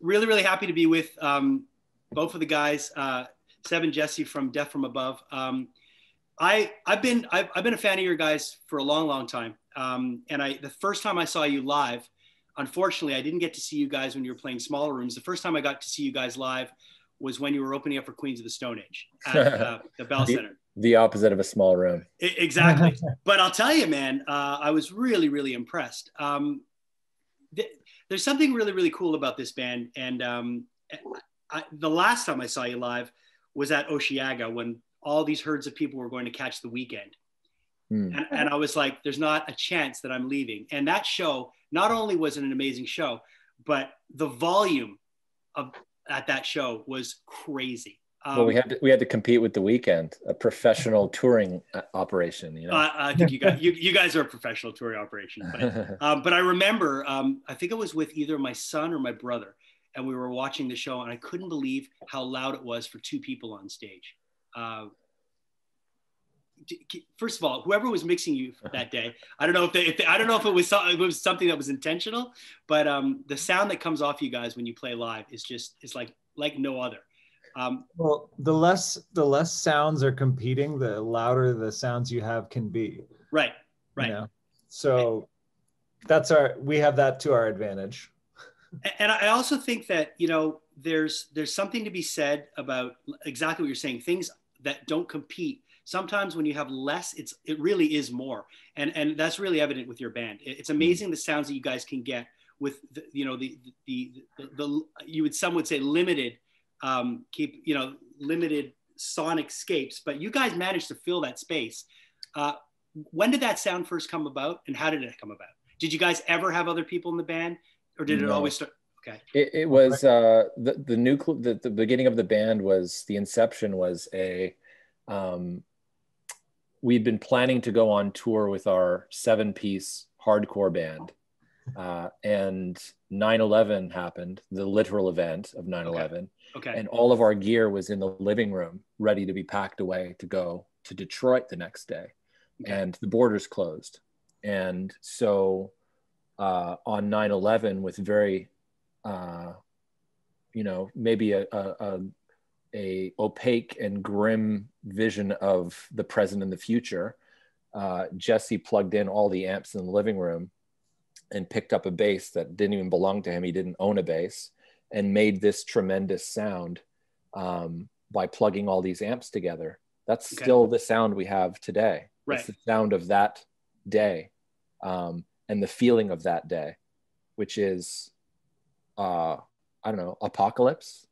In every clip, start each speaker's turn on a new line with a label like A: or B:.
A: really, really happy to be with um, both of the guys, uh, Seb and Jesse from Death from Above. Um, I I've been I've, I've, been a fan of your guys for a long, long time. Um, and I the first time I saw you live, unfortunately, I didn't get to see you guys when you were playing smaller rooms. The first time I got to see you guys live was when you were opening up for Queens of the Stone Age at uh, the Bell Center.
B: The opposite of a small room.
A: exactly. but I'll tell you, man, uh, I was really, really impressed. Um, th- there's something really, really cool about this band. And um, I, the last time I saw you live was at Osheaga when all these herds of people were going to catch the Weeknd Mm. And, and I was like, there's not a chance that I'm leaving. And that show, not only was it an amazing show, but the volume of at that show was crazy.
B: Um, well, we had to, we had to compete with the Weeknd, a professional touring uh, operation. You know,
A: uh, I think you guys you, you guys are a professional touring operation. But, um, but I remember, um, I think it was with either my son or my brother, and we were watching the show, and I couldn't believe how loud it was for two people on stage. Uh, first of all, whoever was mixing you that day, I don't know if, they, if they, I don't know if it was so, it was something that was intentional, but um, the sound that comes off you guys when you play live is just is like like no other.
C: Um, well, the less the less sounds are competing, the louder the sounds you have can be.
A: Right. Right. You
C: know? So that's our we have that to our advantage.
A: And I also think that you know there's there's something to be said about exactly what you're saying. Things that don't compete sometimes when you have less it's it really is more and and that's really evident with your band it's mm-hmm. amazing the sounds that you guys can get with the, you know the, the the, the you would some would say limited um, keep you know limited sonic scapes but you guys managed to fill that space uh, when did that sound first come about and how did it come about did you guys ever have other people in the band or did no. it always start okay
B: it, it was uh, the the nucle the, the beginning of the band was the inception was a um, we'd been planning to go on tour with our seven piece hardcore band. Uh, and 9-11 happened, the literal event of 9-11.
A: Okay. okay.
B: And all of our gear was in the living room, ready to be packed away to go to Detroit the next day. Okay. And the borders closed. And so uh, on 9-11 with very, uh, you know, maybe a, a, a a opaque and grim vision of the present and the future. Uh, Jesse plugged in all the amps in the living room and picked up a bass that didn't even belong to him. He didn't own a bass and made this tremendous sound um, by plugging all these amps together. That's okay. still the sound we have today.
A: Right.
B: It's the sound of that day um, and the feeling of that day, which is, uh, I don't know, apocalypse,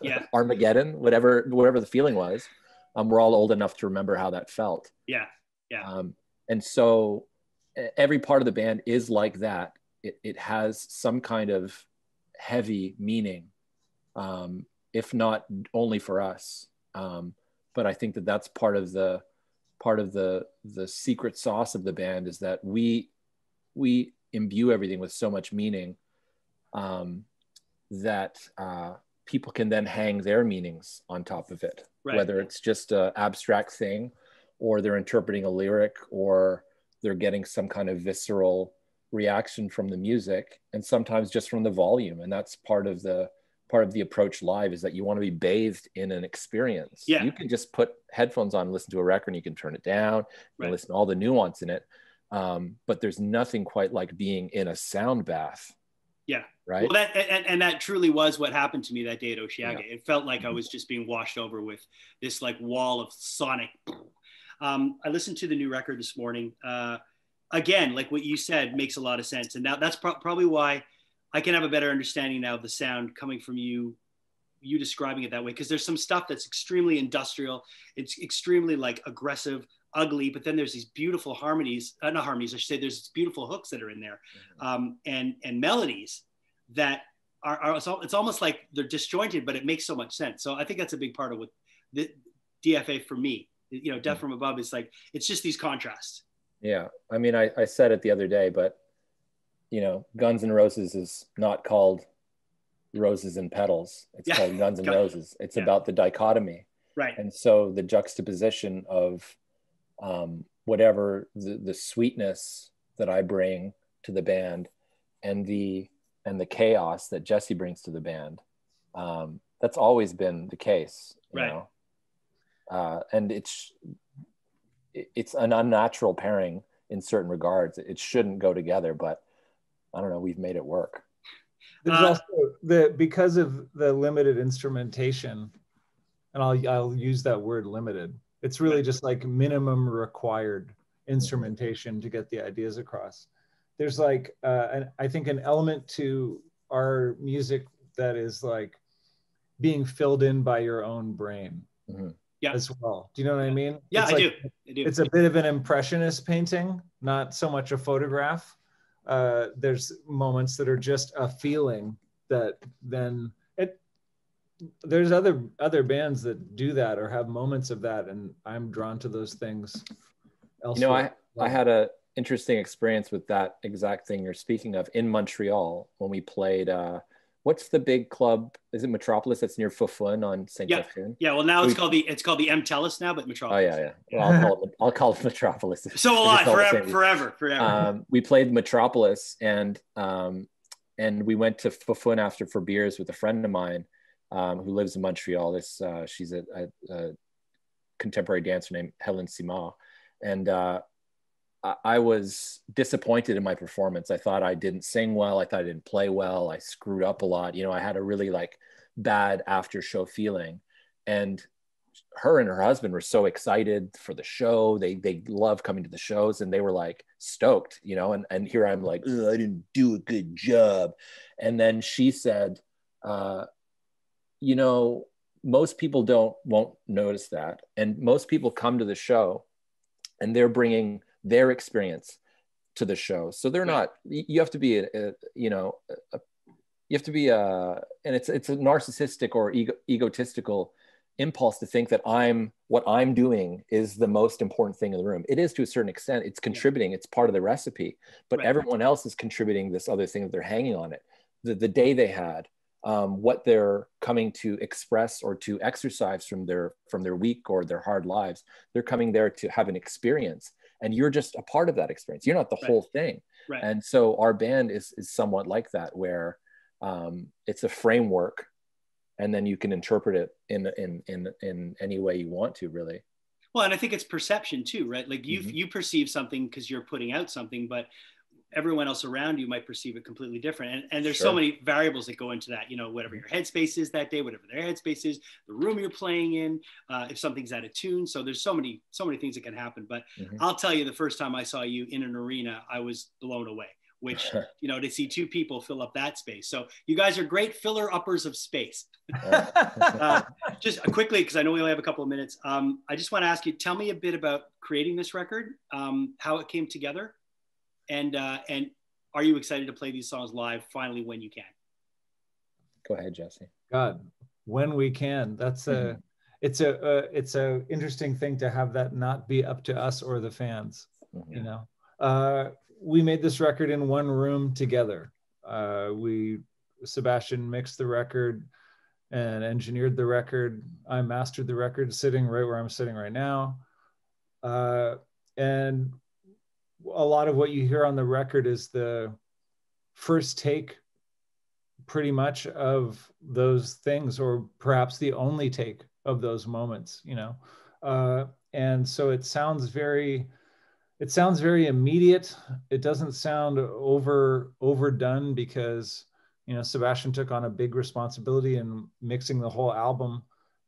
A: yeah
B: armageddon whatever whatever the feeling was um, we're all old enough to remember how that felt
A: yeah yeah
B: um, and so every part of the band is like that it, it has some kind of heavy meaning um, if not only for us um, but i think that that's part of the part of the the secret sauce of the band is that we we imbue everything with so much meaning um, that uh, people can then hang their meanings on top of it, right. whether it's just an abstract thing or they're interpreting a lyric or they're getting some kind of visceral reaction from the music and sometimes just from the volume and that's part of the part of the approach live is that you want to be bathed in an experience
A: yeah.
B: you can just put headphones on listen to a record and you can turn it down right. and listen to all the nuance in it um, but there's nothing quite like being in a sound bath
A: yeah.
B: Right.
A: Well, that and, and that truly was what happened to me that day at Osheaga. Yeah. It felt like I was just being washed over with this like wall of sonic. Um, I listened to the new record this morning. Uh, again, like what you said makes a lot of sense, and now that's pro- probably why I can have a better understanding now of the sound coming from you you describing it that way because there's some stuff that's extremely industrial it's extremely like aggressive ugly, but then there's these beautiful harmonies, uh, not harmonies, I should say, there's beautiful hooks that are in there, mm-hmm. um, and and melodies that are, are it's almost like they're disjointed, but it makes so much sense. So I think that's a big part of what the DFA for me, you know, Death from Above is like it's just these contrasts.
B: Yeah, I mean, I, I said it the other day, but you know, Guns N' Roses is not called Roses and Petals. It's yeah. called Guns N' Roses. It's yeah. about the dichotomy.
A: Right.
B: And so the juxtaposition of um, whatever the, the sweetness that I bring to the band and the and the chaos that Jesse brings to the band. Um, that's always been the case, you
A: Right.
B: know. Uh, and it's it's an unnatural pairing in certain regards. It shouldn't go together, but I don't know. We've made it work.
C: There's
A: Uh,
C: also the because of the limited instrumentation, and I'll I'll use that word limited. It's really just like minimum required instrumentation to get the ideas across. There's like uh, an, I think an element to our music that is like being filled in by your own brain
B: Mhm.
A: Yeah.
C: as well. Do you know what I mean?
A: Yeah,
C: It's
A: I
C: like-
A: do. I do.
C: it's a bit of an impressionist painting, not so much a photograph. Uh, there's moments that are just a feeling that then it. There's other other bands that do that or have moments of that, and I'm drawn to those things.
B: You know, I. I had a interesting experience with that exact thing you're speaking of in Montreal when we played. Uh, what's the big club? Is it Metropolis? That's near Foufounes on Saint
A: Yeah. Yeah, well now it's
B: we-
A: called the it's called the M Telus now, but Metropolis.
B: Oh yeah, yeah. Well, I'll call it. I'll call it Metropolis.
A: So will I forever, forever, forever.
B: um, we played Metropolis and um, and we went to Foufounes after for beers with a friend of mine um, who lives in Montreal. This uh, she's a, a, a contemporary dancer named Helen Simard, and uh, I, was disappointed in my performance. I thought I didn't sing well. I thought I didn't play well. I screwed up a lot. You know, I had a really like bad after show feeling, and her and her husband were so excited for the show. They they love coming to the shows and they were like stoked, you know. And and here I'm like, I didn't do a good job. And then she said, uh, you know, most people don't won't notice that, and most people come to the show, and they're bringing their experience to the show. So they're
A: Right.
B: not. You have to be a, a you know. A, you have to be a, and it's it's a narcissistic or ego, egotistical impulse to think that I'm what I'm doing is the most important thing in the room. It is to a certain extent. It's contributing. It's part of the recipe, but
A: Right.
B: everyone else is contributing this other thing that they're hanging on it. The the day they had, um, what they're coming to express or to exercise from their from their week or their hard lives. They're coming there to have an experience, and you're just a part of that experience. You're not the
A: Right.
B: whole thing.
A: right.
B: And so our band is is somewhat like that, where um, it's a framework, and then you can interpret it in in in in any way you want to, really.
A: Well, and I think it's perception too, right? Like you
B: Mhm.
A: you perceive something because you're putting out something, but everyone else around you might perceive it completely different. And, and there's so many variables that go into that. You know, whatever your headspace is that day, whatever their headspace is, the room you're playing in, uh, if something's out of tune. So there's so many so many things that can happen. But
B: Mhm.
A: I'll tell you, the first time I saw you in an arena, I was blown away. Which you know, to see two people fill up that space. So you guys are great filler uppers of space uh, just quickly because I know we only have a couple of minutes. Um, I just want to ask you, tell me a bit about creating this record, um, how it came together, and uh, and are you excited to play these songs live finally when you can?
B: Go ahead, Jesse.
C: God, when we can. That's a.
B: Mhm.
C: It's a. Uh, it's a interesting thing to have that not be up to us or the fans.
B: Mhm.
C: you know uh, we made this record in one room together uh, we Sebastien mixed the record and engineered the record i mastered the record sitting right where i'm sitting right now uh, and a lot of what you hear on the record is the first take pretty much of those things or perhaps the only take of those moments you know? Uh, and so it sounds very it sounds very immediate. It doesn't sound over overdone because you know Sebastien took on a big responsibility in mixing the whole album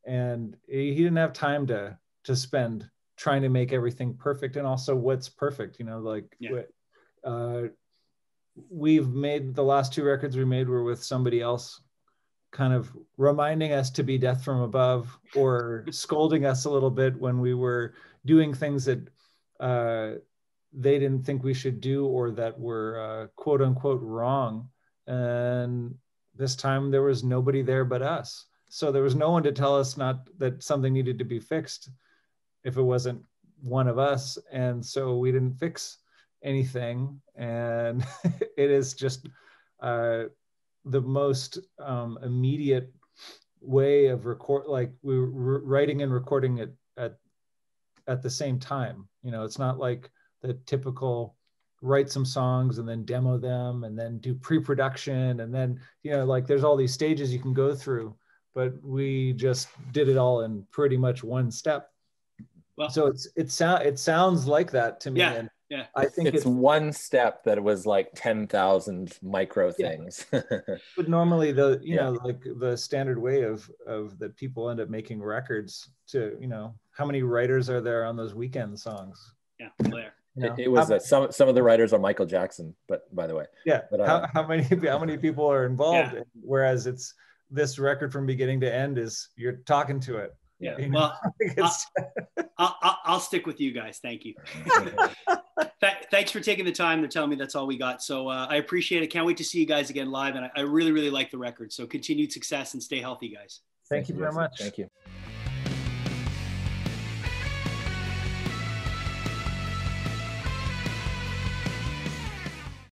C: and he didn't have time to to spend trying to make everything perfect and also what's perfect you know like
A: Yeah.
C: uh, we've made the last two records we made were with somebody else kind of reminding us to be death from above or scolding us a little bit when we were doing things that uh, they didn't think we should do or that were uh, quote unquote wrong. And this time there was nobody there but us. So there was no one to tell us not that something needed to be fixed if it wasn't one of us. And so we didn't fix anything. And it is just uh, the most um, immediate way of record, like we were writing and recording it at at the same time. You know, it's not like the typical write some songs and then demo them and then do pre-production and then you know like there's all these stages you can go through but we just did it all in pretty much one step well, so it's it sound it sounds like that to me
A: yeah,
C: and
A: yeah
C: i think
B: it's, it's one step that was like 10,000 micro things
C: yeah. but normally the you yeah. know like the standard way of of that people end up making records to you know how many writers are there on those Weeknd songs
A: yeah there
B: you know, it, it, was how, uh, some some of the writers are Michael Jackson, but by the way,
C: yeah.
B: But,
C: uh, how, how many how many people are involved?
A: Yeah.
C: Whereas it's this record from beginning to end is you're talking to it.
A: Yeah. You know? Well, I'll, I'll, I'll, stick with you guys. Thank you. Th- thanks for taking the time to tell me that's all we got. So uh, I appreciate it. Can't wait to see you guys again live. And I, I really, really like the record. So continued success and stay healthy, guys.
C: Thank, Thank you very much.
B: Thank you.